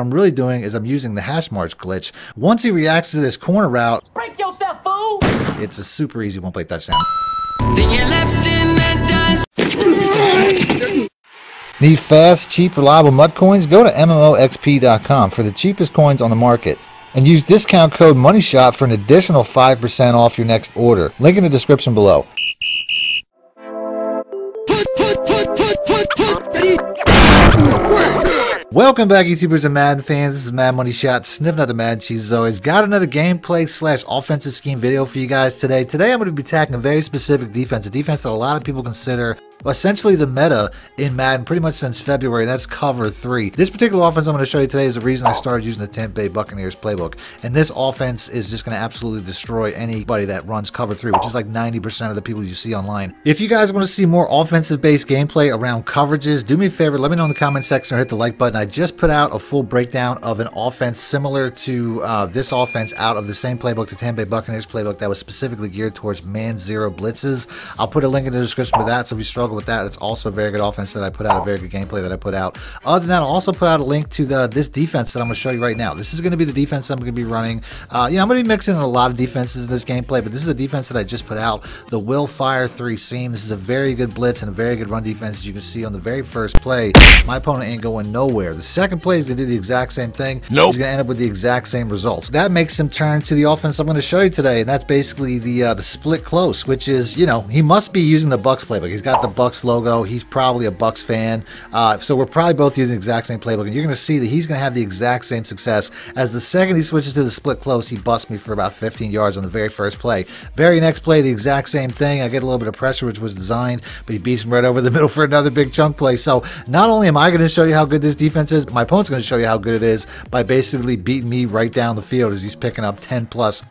What I'm really doing is I'm using the hash marks glitch. Once he reacts to this corner route, Break yourself, fool! it's a super easy one play touchdown. Then you're left in the dust. Need fast, cheap, reliable MUT coins? Go to MMOEXP.com for the cheapest coins on the market. And use discount code MONEYSHOT for an additional 5% off your next order. Link in the description below. Welcome back, YouTubers and Madden fans. This is Madden Moneyshot, sniffing out the Mad Cheese as always. Got another gameplay slash offensive scheme video for you guys today. Today, I'm going to be tackling a very specific defense, a defense that a lot of people consider essentially the meta in Madden pretty much since February, that's cover three. This particular offense I'm going to show you today is the reason I started using the Tampa Bay Buccaneers playbook. And this offense is just going to absolutely destroy anybody that runs cover three, which is like 90% of the people you see online. If you guys want to see more offensive based gameplay around coverages, do me a favor, let me know in the comment section or hit the like button. I just put out a full breakdown of an offense similar to uh, this offense out of the same playbook, the Tampa Bay Buccaneers playbook that was specifically geared towards man zero blitzes. I'll put a link in the description for that, so if you struggle with that, it's also a very good offense that I put out, a very good gameplay that I put out. Other than that, I'll also put out a link to the this defense that I'm going to show you right now. This is going to be the defense I'm going to be running. Uh, yeah, I'm going to be mixing in a lot of defenses in this gameplay, but this is a defense that I just put out, the Will Fire 3 seam. This is a very good blitz and a very good run defense, as you can see on the very first play. My opponent ain't going nowhere. The second play is going to do the exact same thing. Nope. He's going to end up with the exact same results. That makes him turn to the offense I'm going to show you today, and that's basically the uh, the split close, which is, you know, he must be using the Bucs playbook. He's got the Bucs logo. He's probably a Bucs fan. Uh, so we're probably both using the exact same playbook, and you're going to see that he's going to have the exact same success as the second he switches to the split close, he busts me for about 15 yards on the very first play. Very next play, the exact same thing. I get a little bit of pressure, which was designed, but he beats him right over the middle for another big chunk play. So not only am I going to show you how good this defense is, my opponent's going to show you how good it is by basically beating me right down the field as he's picking up 10 plus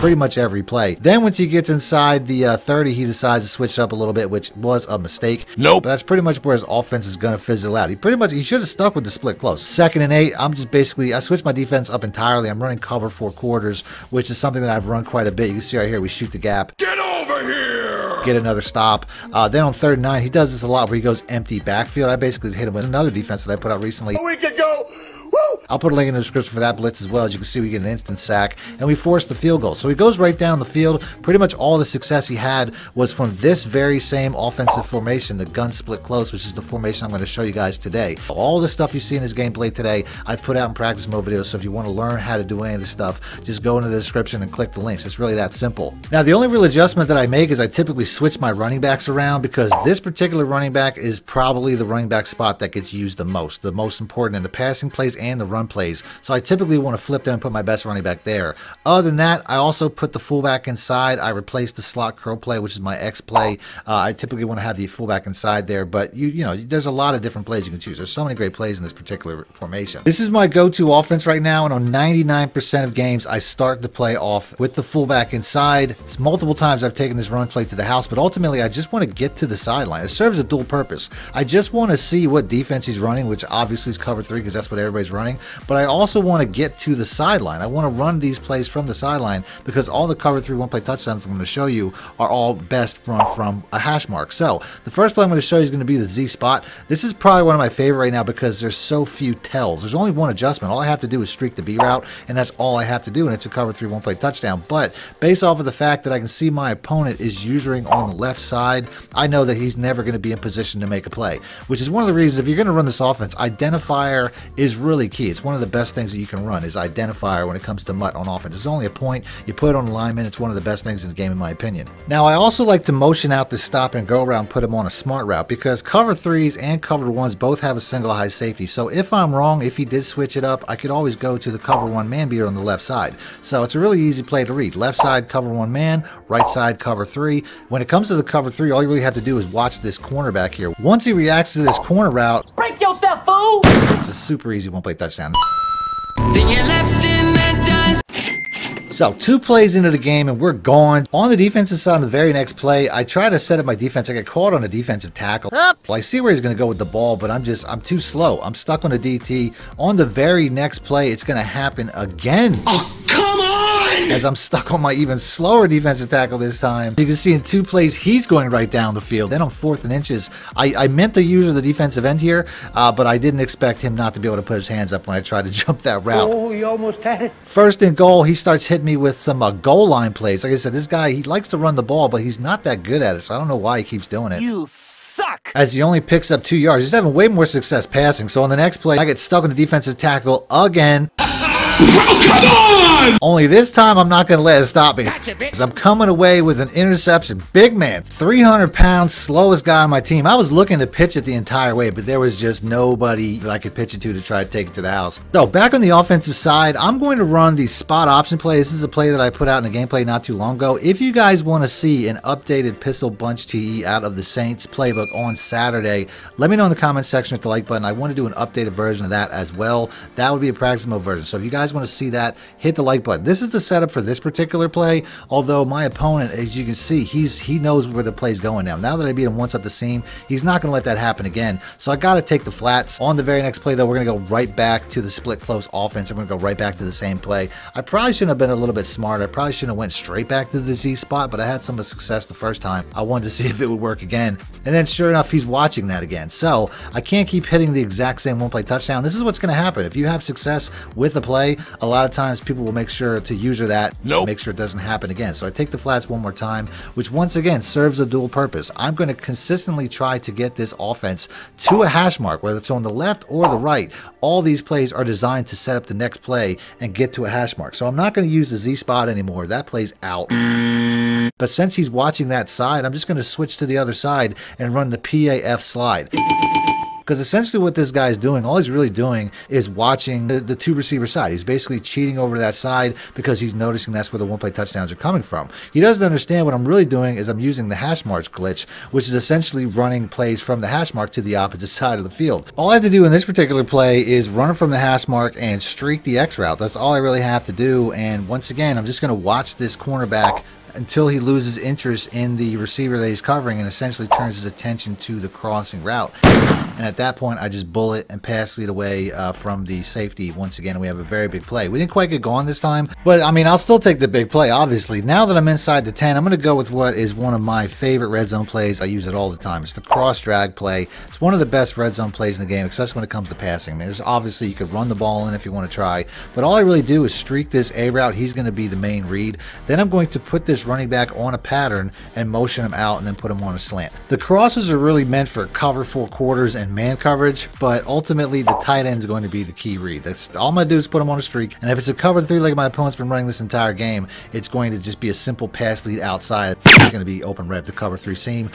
pretty much every play. Then once he gets inside the uh, 30, he decides to switch up a little bit, which was a mistake. Nope. But that's pretty much where his offense is going to fizzle out. He pretty much he should have stuck with the split close. Second and eight, I'm just basically I switched my defense up entirely. I'm running cover four quarters, which is something that I've run quite a bit. You can see right here we shoot the gap. Get over here! Get another stop. Uh, then on third and nine, he does this a lot where he goes empty backfield. I basically hit him with another defense that I put out recently. We. Woo! I'll put a link in the description for that blitz as well. As you can see, we get an instant sack and we force the field goal. So he goes right down the field. Pretty much all the success he had was from this very same offensive formation, the gun split close, which is the formation I'm going to show you guys today. All the stuff you see in this gameplay today, I've put out in practice mode videos. So if you want to learn how to do any of this stuff, just go into the description and click the links. It's really that simple. Now, the only real adjustment that I make is I typically switch my running backs around because this particular running back is probably the running back spot that gets used the most, the most important in the passing plays and the run plays. So I typically want to flip them and put my best running back there. Other than that, I also put the fullback inside. I replaced the slot curl play, which is my X play. Uh, I typically want to have the fullback inside there, but you you know, there's a lot of different plays you can choose. There's so many great plays in this particular formation. This is my go-to offense right now, and on 99% of games, I start the play off with the fullback inside. It's multiple times I've taken this run play to the house, but ultimately I just want to get to the sideline. It serves a dual purpose. I just want to see what defense he's running, which obviously is cover three because that's what everybody's running, but I also want to get to the sideline. I want to run these plays from the sideline because all the cover three one play touchdowns I'm going to show you are all best run from a hash mark. So the first play I'm going to show you is going to be the Z spot. This is probably one of my favorite right now because there's so few tells. There's only one adjustment. All I have to do is streak the B route, and that's all I have to do, and it's a cover three one play touchdown. But based off of the fact that I can see my opponent is using on the left side, I know that he's never going to be in position to make a play, which is one of the reasons if you're going to run this offense, identifier is really key. It's one of the best things that you can run is identifier when it comes to MUT on offense. It's only a point. You put it on alignment. It's one of the best things in the game, in my opinion. Now, I also like to motion out the stop and go around, put him on a smart route because cover threes and cover ones both have a single high safety. So if I'm wrong, if he did switch it up, I could always go to the cover one man beater on the left side. So it's a really easy play to read. Left side, cover one man, right side, cover three. When it comes to the cover three, all you really have to do is watch this cornerback here. Once he reacts to this corner route, Break yourself! It's a super easy one play touchdown. Then you're left in the dust. So two plays into the game and we're gone. On the defensive side, on the very next play, I try to set up my defense. I get caught on a defensive tackle. Well, I see where he's going to go with the ball, but I'm just, I'm too slow. I'm stuck on a DT. On the very next play, it's going to happen again. Oh! as I'm stuck on my even slower defensive tackle this time. You can see in two plays, he's going right down the field. Then on fourth and inches, I, I meant to use the defensive end here, uh, but I didn't expect him not to be able to put his hands up when I tried to jump that route. Oh, you almost had it. First and goal, he starts hitting me with some uh, goal line plays. Like I said, this guy, he likes to run the ball, but he's not that good at it, so I don't know why he keeps doing it. You suck. As he only picks up two yards. He's having way more success passing. So on the next play, I get stuck on the defensive tackle again. Only this time I'm not going to let it stop me. I'm coming away with an interception. Big man, 300 pounds, slowest guy on my team. I was looking to pitch it the entire way, but there was just nobody that I could pitch it to to try to take it to the house. So back on the offensive side, I'm going to run the spot option play. This is a play that I put out in a gameplay not too long ago. If you guys want to see an updated pistol bunch TE out of the Saints playbook on Saturday, let me know in the comment section with the like button. I want to do an updated version of that as well. That would be a practice mode version. So if you guys want to see that, hit the like button. This is the setup for this particular play, although my opponent, as you can see, he's he knows where the play's going now. Now that I beat him once up the seam, he's not going to let that happen again. So I got to take the flats. On the very next play, though, we're going to go right back to the split close offense. We're going to go right back to the same play. I probably shouldn't have been a little bit smarter. I probably shouldn't have went straight back to the Z spot, but I had some success the first time. I wanted to see if it would work again. And then sure enough, he's watching that again. So I can't keep hitting the exact same one play touchdown. This is what's going to happen. If you have success with a play, a lot of times people will make sure to user that, Nope. make sure it doesn't happen again. So I take the flats one more time, which once again serves a dual purpose. I'm going to consistently try to get this offense to a hash mark, whether it's on the left or the right. All these plays are designed to set up the next play and get to a hash mark. So I'm not going to use the Z spot anymore. That play's out. But since he's watching that side, I'm just going to switch to the other side and run the PAF slide. Because essentially what this guy's doing, all he's really doing is watching the, the two receiver side. He's basically cheating over that side because he's noticing that's where the one play touchdowns are coming from. He doesn't understand what I'm really doing is I'm using the hash marks glitch, which is essentially running plays from the hash mark to the opposite side of the field. All I have to do in this particular play is run from the hash mark and streak the X route. That's all I really have to do. And once again, I'm just going to watch this cornerback until he loses interest in the receiver that he's covering and essentially turns his attention to the crossing route. And at that point, I just bullet and pass lead away uh, from the safety once again. We have a very big play. We didn't quite get going this time, but I mean, I'll still take the big play, obviously. Now that I'm inside the 10, I'm going to go with what is one of my favorite red zone plays. I use it all the time. It's the cross drag play. It's one of the best red zone plays in the game, especially when it comes to passing. I mean, there's obviously you could run the ball in if you want to try, but all I really do is streak this A route. He's going to be the main read. Then I'm going to put this running back on a pattern and motion him out and then put him on a slant. The crosses are really meant for cover four quarters and man coverage, but ultimately the tight end is going to be the key read. That's all I'm do is put him on a streak. And if it's a cover three like my opponent's been running this entire game, it's going to just be a simple pass lead outside. It's going to be open rep to cover three seam.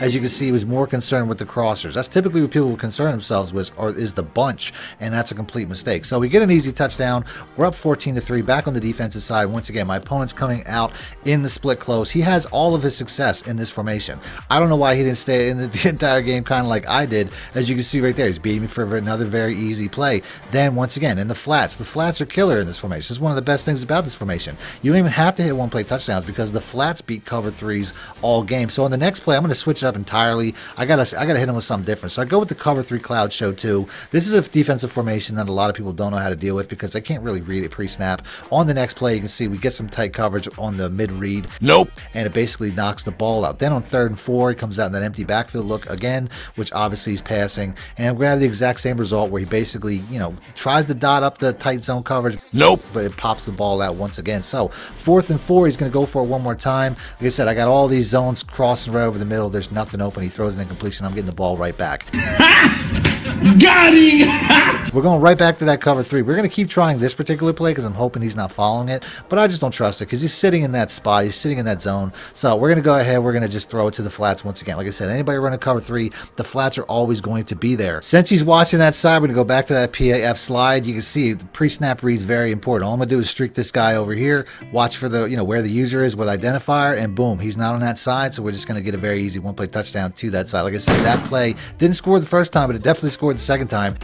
As you can see, he was more concerned with the crossers. That's typically what people concern themselves with, or is the bunch, and that's a complete mistake. So we get an easy touchdown. We're up 14 to three. Back on the defensive side, once again, my opponent's coming out in the split close. He has all of his success in this formation. I don't know why he didn't stay in the, the entire game, kind of like I did. As you can see right there, he's beating me for another very easy play. Then once again, in the flats, the flats are killer in this formation. Is one of the best things about this formation. You don't even have to hit one play touchdowns because the flats beat cover threes all game. So on the next play, I'm going to switch up entirely. I gotta I gotta hit him with something different. So I go with the cover three cloud show two. This is a defensive formation that a lot of people don't know how to deal with because they can't really read it pre-snap. On the next play, you can see we get some tight coverage on the mid read. Nope. And it basically knocks the ball out. Then on third and four, he comes out in that empty backfield look again, which obviously he's passing. And we're gonna have the exact same result where he basically, you know, tries to dot up the tight zone coverage, Nope. but it pops the ball out once again. So fourth and four, he's going to go for it one more time. Like I said, I got all these zones crossing right over the middle. There's nothing open. He throws an incompletion. I'm getting the ball right back. Got him. We're going right back to that cover three. We're going to keep trying this particular play because I'm hoping he's not following it, but I just don't trust it because he's sitting in that spot. He's sitting in that zone. So we're going to go ahead. We're going to just throw it to the flats once again. Like I said, anybody running cover three, the flats are always going to be there. Since he's watching that side, we're going to go back to that PAF slide. You can see the pre-snap read's very important. All I'm going to do is streak this guy over here, watch for the, you know, where the user is with identifier, and boom, he's not on that side. So we're just going to get a very easy one play touchdown to that side. Like I said, that play didn't score the first time, but it definitely scored the second time.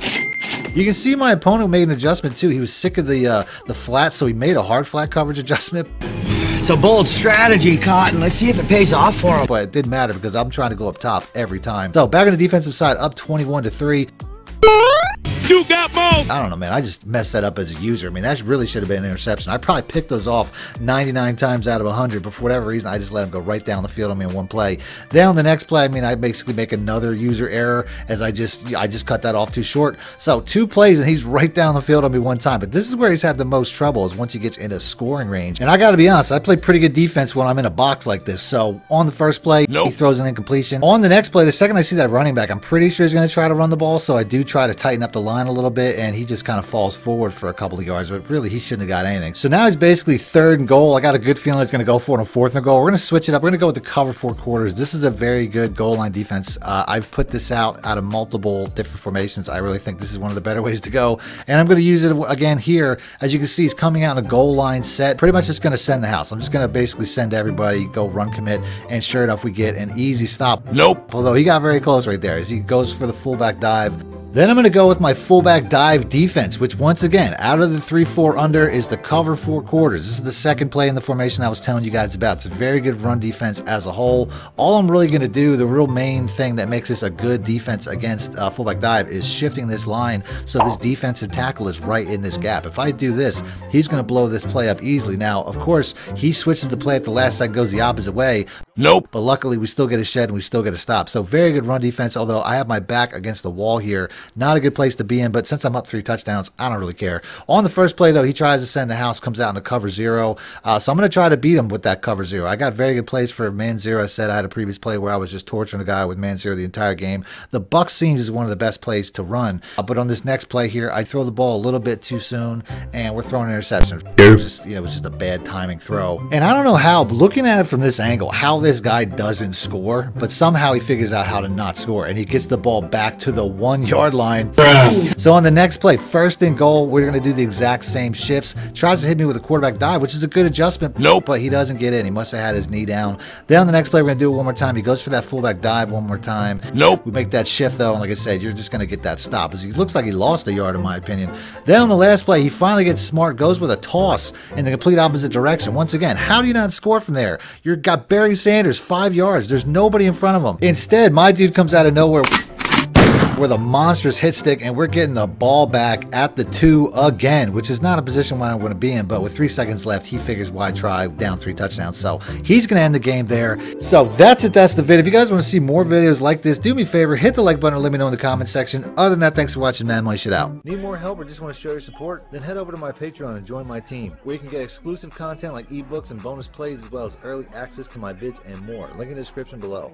You can see my opponent made an adjustment too. He was sick of the uh, the flat, so he made a hard flat coverage adjustment. It's a bold strategy, Cotton. Let's see if it pays off for him. But it didn't matter because I'm trying to go up top every time. So back on the defensive side, up 21 to three. You got balls. I don't know, man. I just messed that up as a user. I mean, that really should have been an interception. I probably picked those off 99 times out of 100, but for whatever reason, I just let them go right down the field on me in one play. Then on the next play, I mean, I basically make another user error as I just I just cut that off too short. So two plays and he's right down the field on me one time. But this is where he's had the most trouble is once he gets into scoring range. And I got to be honest, I play pretty good defense when I'm in a box like this. So on the first play, Nope. he throws an incompletion. On the next play, the second I see that running back, I'm pretty sure he's going to try to run the ball. So I do try to tighten up the line a little bit, and he just kind of falls forward for a couple of yards. But really, he shouldn't have got anything. So now he's basically third and goal. I got a good feeling he's going to go for it on fourth and goal. We're going to switch it up. We're going to go with the cover four quarters. This is a very good goal line defense. Uh, I've put this out out of multiple different formations. I really think this is one of the better ways to go, and I'm going to use it again here. As you can see, he's coming out in a goal line set. Pretty much just going to send the house. I'm just going to basically send everybody, go run commit, and sure enough, we get an easy stop. Nope. Although he got very close right there as he goes for the fullback dive. Then I'm going to go with my fullback dive defense, which once again, out of the 3 4 under, is the cover four quarters. This is the second play in the formation I was telling you guys about. It's a very good run defense as a whole. All I'm really going to do, the real main thing that makes this a good defense against uh, fullback dive, is shifting this line so this defensive tackle is right in this gap. If I do this, he's going to blow this play up easily. Now, of course, he switches the play at the last second, goes the opposite way. Nope. But luckily, we still get a shed and we still get a stop. So very good run defense. Although I have my back against the wall here, not a good place to be in. But since I'm up three touchdowns, I don't really care. On the first play though, he tries to send the house, comes out in a cover zero. Uh, so I'm going to try to beat him with that cover zero. I got very good plays for man zero. I said I had a previous play where I was just torturing a guy with man zero the entire game. The Buck seems is one of the best plays to run. Uh, but on this next play here, I throw the ball a little bit too soon, and we're throwing an interception. It was just, you know, it was just a bad timing throw. And I don't know how, looking at it from this angle, how this guy doesn't score, but somehow he figures out how to not score, and he gets the ball back to the one yard line. So on the next play, first and goal, we're going to do the exact same shifts. Tries to hit me with a quarterback dive, which is a good adjustment. Nope. But he doesn't get in. He must have had his knee down. Then on the next play, we're going to do it one more time. He goes for that fullback dive one more time. Nope. We make that shift though, and like I said, you're just going to get that stop. Because he looks like he lost a yard, in my opinion. Then on the last play, he finally gets smart, goes with a toss in the complete opposite direction. Once again, how do you not score from there? You've got Barry Sanders five yards. There's nobody in front of him. Instead, my dude comes out of nowhere with a monstrous hit stick, and we're getting the ball back at the two again, which is not a position where I want to be in. But with three seconds left, he figures why try down three touchdowns. So he's going to end the game there. So that's it. That's the video. If you guys want to see more videos like this, do me a favor, hit the like button let me know in the comment section. Other than that, thanks for watching, man. Moneyshot out. Need more help or just want to show your support? Then head over to my Patreon and join my team, where you can get exclusive content like ebooks and bonus plays, as well as early access to my vids and more. Link in the description below.